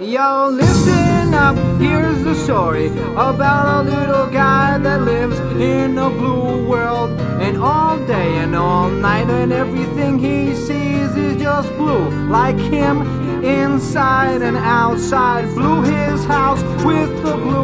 Yo, listen up, here's the story about a little guy that lives in a blue world. And all day and all night, and everything he sees is just blue. Like him, inside and outside. Blue his house with the blue